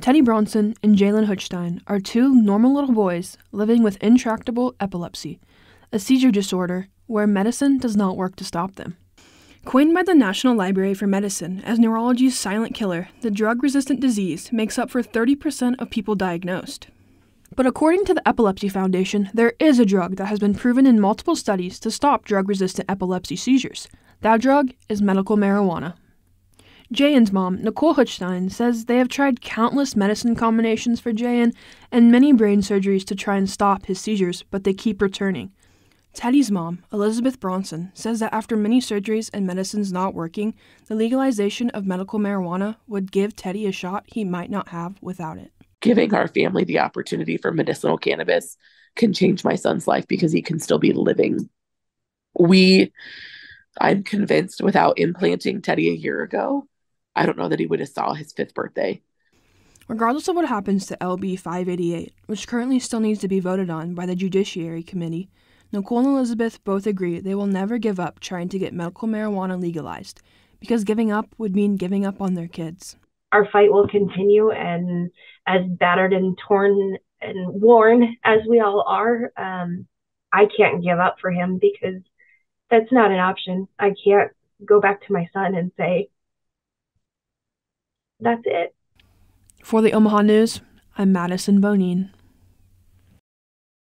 Teddy Bronson and Jalen Hutstein are two normal little boys living with intractable epilepsy, a seizure disorder where medicine does not work to stop them. Coined by the National Library for Medicine as neurology's silent killer, the drug resistant disease makes up for 30% of people diagnosed. But according to the Epilepsy Foundation, there is a drug that has been proven in multiple studies to stop drug resistant epilepsy seizures. That drug is medical marijuana. Jayan's mom, Nicole Hutstein, says they have tried countless medicine combinations for Jayan and many brain surgeries to try and stop his seizures, but they keep returning. Teddy's mom, Elizabeth Bronson, says that after many surgeries and medicines not working, the legalization of medical marijuana would give Teddy a shot he might not have without it. Giving our family the opportunity for medicinal cannabis can change my son's life because he can still be living. We, I'm convinced, without implanting Teddy a year ago, I don't know that he would have saw his fifth birthday. Regardless of what happens to LB 588, which currently still needs to be voted on by the Judiciary Committee, Nicole and Elizabeth both agree they will never give up trying to get medical marijuana legalized because giving up would mean giving up on their kids. Our fight will continue, and as battered and torn and worn as we all are, um, I can't give up for him because that's not an option. I can't go back to my son and say, that's it. For the Omaha News, I'm Madison Bonin.